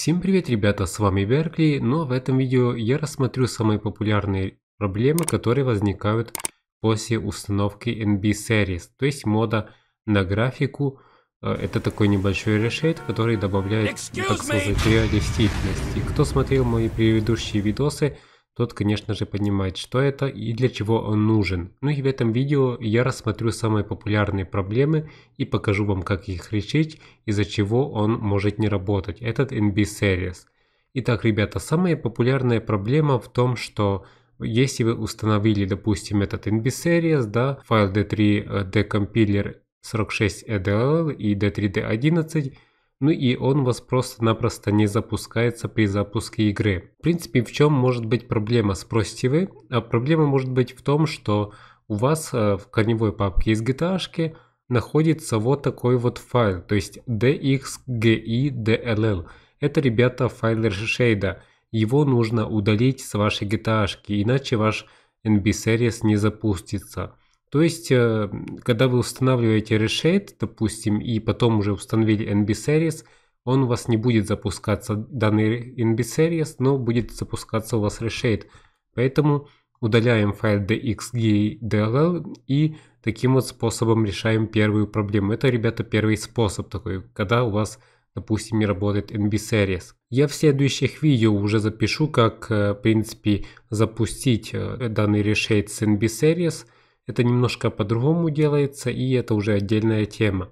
Всем привет ребята, с вами Беркли, но в этом видео я рассмотрю самые популярные проблемы, которые возникают после установки NB Series, то есть мода на графику. Э, это такой небольшой решейт, который добавляет, так сказать, реалистичность. И кто смотрел мои предыдущие видосы, тот, конечно же, понимает, что это и для чего он нужен. Ну и в этом видео я рассмотрю самые популярные проблемы и покажу вам, как их решить, из-за чего он может не работать, этот NB Series. Итак, ребята, самая популярная проблема в том, что если вы установили, допустим, этот NB Series, да, файл D3 Decompiler 46EDL и D3D11, ну и он у вас просто-напросто не запускается при запуске игры. В принципе, в чем может быть проблема, спросите вы? А проблема может быть в том, что у вас э, в корневой папке из GTA находится вот такой вот файл, то есть dxgidll. Это, ребята, файл решейда. Его нужно удалить с вашей GTA, иначе ваш NB Series не запустится. То есть, э, когда вы устанавливаете Reshade, допустим, и потом уже установили NB Series, он у вас не будет запускаться, данный NB Series, но будет запускаться у вас Reshade. Поэтому удаляем файл dxgdll и таким вот способом решаем первую проблему. Это, ребята, первый способ такой, когда у вас, допустим, не работает NB Series. Я в следующих видео уже запишу, как, э, в принципе, запустить э, данный Reshade с NB Series – это немножко по-другому делается, и это уже отдельная тема.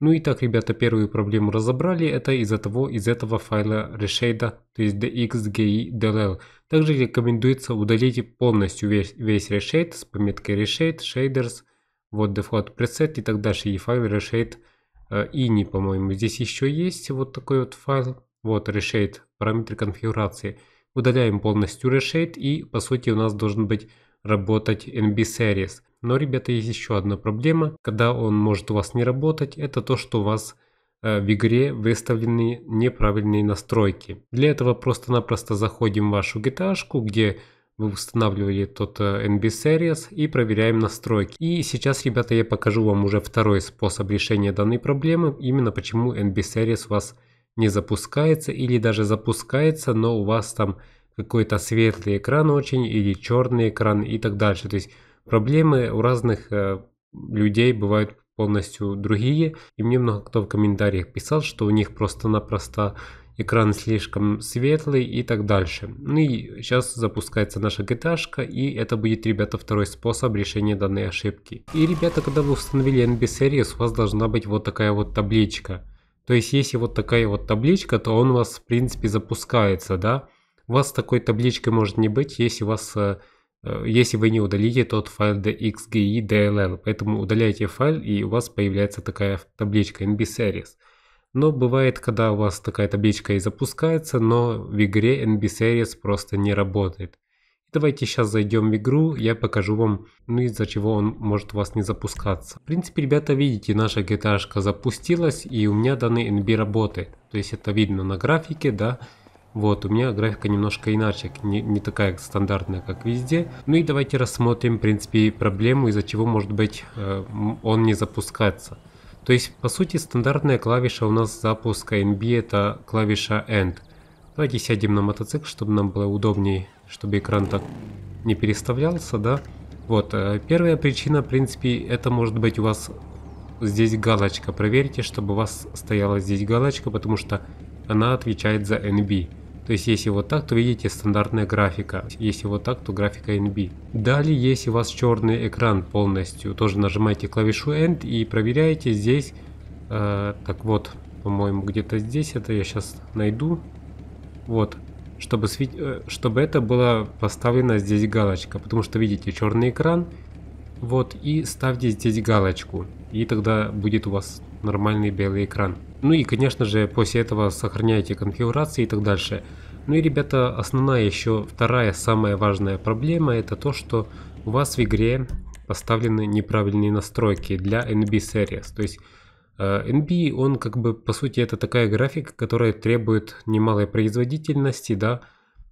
Ну и так, ребята, первую проблему разобрали, это из-за того, из этого файла решейда, то есть dxgi.dll. Также рекомендуется удалить полностью весь, весь решейд с пометкой решейд, shaders, вот default preset и так дальше, и файл решейд э, ini, по-моему. Здесь еще есть вот такой вот файл, вот решейд, параметры конфигурации. Удаляем полностью решейд и по сути у нас должен быть работать NB Series. Но, ребята, есть еще одна проблема, когда он может у вас не работать, это то, что у вас э, в игре выставлены неправильные настройки. Для этого просто-напросто заходим в вашу GTA, где вы устанавливали тот э, NB Series и проверяем настройки. И сейчас, ребята, я покажу вам уже второй способ решения данной проблемы, именно почему NB Series у вас не запускается или даже запускается, но у вас там какой-то светлый экран очень или черный экран и так дальше. То есть проблемы у разных э, людей бывают полностью другие. И мне много кто в комментариях писал, что у них просто-напросто экран слишком светлый и так дальше. Ну и сейчас запускается наша GTA, и это будет, ребята, второй способ решения данной ошибки. И, ребята, когда вы установили NB Series, у вас должна быть вот такая вот табличка. То есть, если вот такая вот табличка, то он у вас, в принципе, запускается, да. Вас такой табличкой может не быть, если вас э, э, если вы не удалите тот файл dxgi.dll, поэтому удаляйте файл и у вас появляется такая табличка NB Но бывает, когда у вас такая табличка и запускается, но в игре NB просто не работает. Давайте сейчас зайдем в игру, я покажу вам, ну из-за чего он может у вас не запускаться. В принципе, ребята, видите, наша GTA запустилась и у меня данный NB работает. То есть это видно на графике, да, вот, у меня графика немножко иначе, не, не такая стандартная, как везде. Ну и давайте рассмотрим, в принципе, проблему, из-за чего, может быть, э, он не запускается. То есть, по сути, стандартная клавиша у нас запуска NB это клавиша End. Давайте сядем на мотоцикл, чтобы нам было удобнее, чтобы экран так не переставлялся, да. Вот, э, первая причина, в принципе, это может быть у вас здесь галочка. Проверьте, чтобы у вас стояла здесь галочка, потому что она отвечает за NB. То есть если вот так, то видите стандартная графика. Если вот так, то графика NB. Далее, если у вас черный экран полностью, тоже нажимаете клавишу End и проверяете здесь. Э, так вот, по-моему, где-то здесь это я сейчас найду. Вот, чтобы, сви... Э, чтобы это было поставлена здесь галочка. Потому что видите черный экран. Вот, и ставьте здесь галочку. И тогда будет у вас нормальный белый экран. Ну и, конечно же, после этого сохраняйте конфигурации и так дальше. Ну и, ребята, основная еще вторая самая важная проблема это то, что у вас в игре поставлены неправильные настройки для NB Series. То есть э, NB, он как бы, по сути, это такая графика, которая требует немалой производительности, да,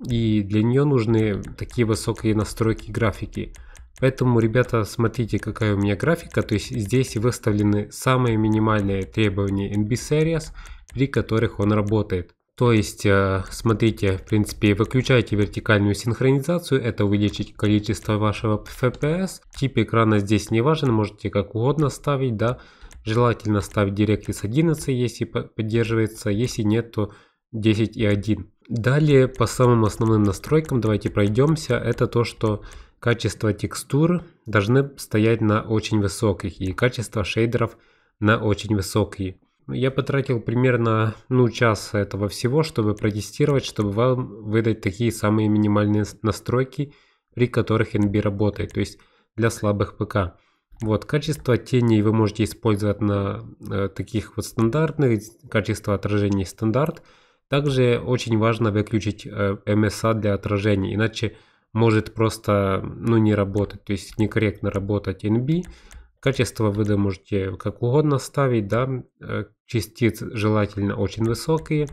и для нее нужны такие высокие настройки графики. Поэтому, ребята, смотрите, какая у меня графика. То есть здесь выставлены самые минимальные требования NB Series, при которых он работает. То есть, э, смотрите, в принципе, выключайте вертикальную синхронизацию, это увеличить количество вашего FPS. Тип экрана здесь не важен, можете как угодно ставить, да. Желательно ставить DirectX 11, если поддерживается, если нет, то 10.1. Далее по самым основным настройкам давайте пройдемся. Это то, что качество текстур должны стоять на очень высоких и качество шейдеров на очень высокие. Я потратил примерно ну, час этого всего, чтобы протестировать, чтобы вам выдать такие самые минимальные настройки, при которых NB работает, то есть для слабых ПК. Вот, качество теней вы можете использовать на э, таких вот стандартных, качество отражений стандарт. Также очень важно выключить э, MSA для отражения, иначе может просто ну, не работать, то есть некорректно работать NB. Качество вы можете как угодно ставить, да, э, частиц желательно очень высокие.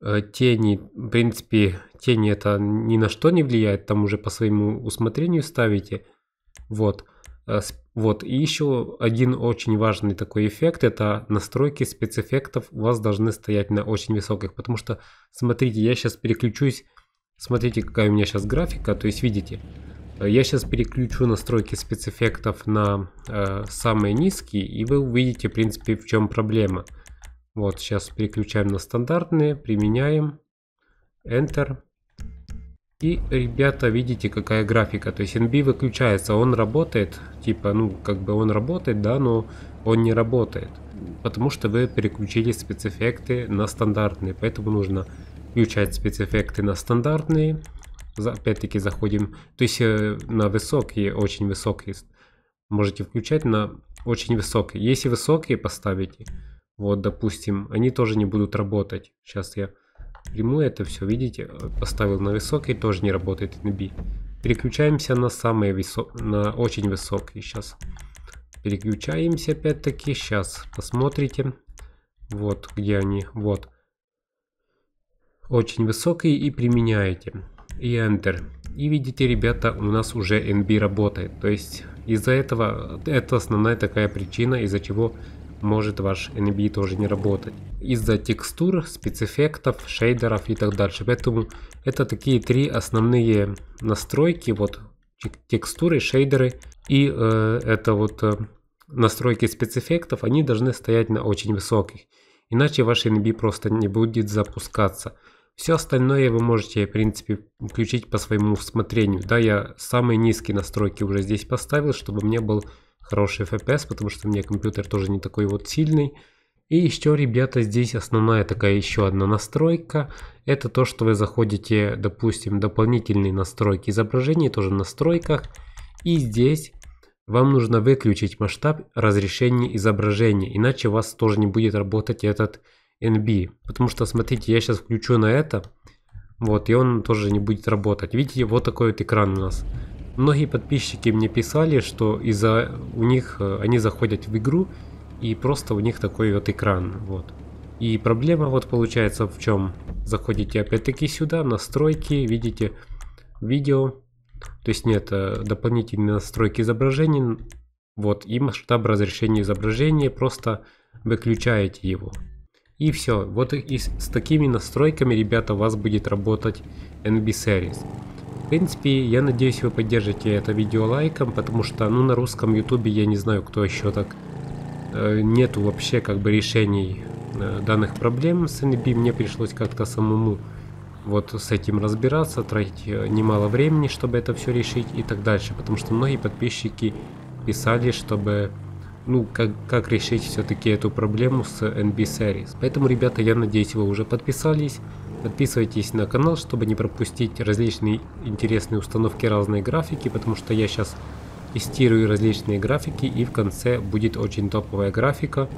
Э, тени, в принципе, тени это ни на что не влияет, там уже по своему усмотрению ставите. Вот. Э, вот, и еще один очень важный такой эффект, это настройки спецэффектов у вас должны стоять на очень высоких, потому что, смотрите, я сейчас переключусь, смотрите, какая у меня сейчас графика, то есть видите, э, я сейчас переключу настройки спецэффектов на э, самые низкие, и вы увидите, в принципе, в чем проблема. Вот, сейчас переключаем на стандартные, применяем, Enter. И, ребята, видите, какая графика. То есть NB выключается, он работает, типа, ну, как бы он работает, да, но он не работает. Потому что вы переключили спецэффекты на стандартные. Поэтому нужно включать спецэффекты на стандартные. Опять-таки заходим, то есть э, на высокие, очень высокие. Можете включать на очень высокие. Если высокие поставите, вот, допустим, они тоже не будут работать. Сейчас я Приму это все, видите, поставил на высокий, тоже не работает NB. Переключаемся на самые высокие, на очень высокие сейчас. Переключаемся опять-таки, сейчас посмотрите. Вот, где они, вот. Очень высокие и применяете. И Enter. И видите, ребята, у нас уже NB работает. То есть из-за этого, это основная такая причина, из-за чего может ваш NB тоже не работать. Из-за текстур, спецэффектов, шейдеров и так дальше. Поэтому это такие три основные настройки. Вот текстуры, шейдеры и э, это вот э, настройки спецэффектов. Они должны стоять на очень высоких. Иначе ваш NB просто не будет запускаться. Все остальное вы можете, в принципе, включить по своему усмотрению. Да, я самые низкие настройки уже здесь поставил, чтобы мне был хороший FPS, потому что у меня компьютер тоже не такой вот сильный. И еще, ребята, здесь основная такая еще одна настройка. Это то, что вы заходите, допустим, дополнительные настройки изображения, тоже в настройках. И здесь вам нужно выключить масштаб разрешения изображения, иначе у вас тоже не будет работать этот NB. Потому что, смотрите, я сейчас включу на это, вот, и он тоже не будет работать. Видите, вот такой вот экран у нас. Многие подписчики мне писали, что из-за у них э, они заходят в игру и просто у них такой вот экран, вот. И проблема вот получается в чем? Заходите опять-таки сюда, настройки, видите видео, то есть нет э, дополнительные настройки изображения, вот и масштаб разрешения изображения, просто выключаете его. И все, вот и с такими настройками, ребята, у вас будет работать NB Series. В принципе, я надеюсь, вы поддержите это видео лайком, потому что, ну, на русском ютубе я не знаю, кто еще так... Э, нету вообще, как бы, решений э, данных проблем с NB. Мне пришлось как-то самому вот с этим разбираться, тратить э, немало времени, чтобы это все решить и так дальше. Потому что многие подписчики писали, чтобы ну, как, как решить все-таки эту проблему с NB Series. Поэтому, ребята, я надеюсь, вы уже подписались. Подписывайтесь на канал, чтобы не пропустить различные интересные установки, разные графики, потому что я сейчас тестирую различные графики и в конце будет очень топовая графика,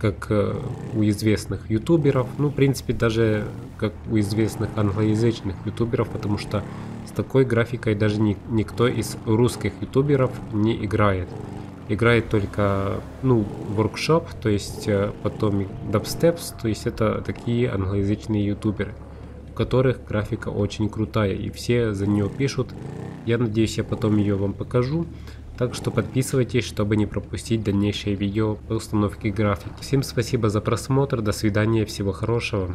как э, у известных ютуберов, ну, в принципе, даже как у известных англоязычных ютуберов, потому что с такой графикой даже ни, никто из русских ютуберов не играет играет только, ну, Workshop, то есть э, потом Dubsteps, то есть это такие англоязычные ютуберы, у которых графика очень крутая, и все за нее пишут. Я надеюсь, я потом ее вам покажу. Так что подписывайтесь, чтобы не пропустить дальнейшие видео по установке графики. Всем спасибо за просмотр, до свидания, всего хорошего.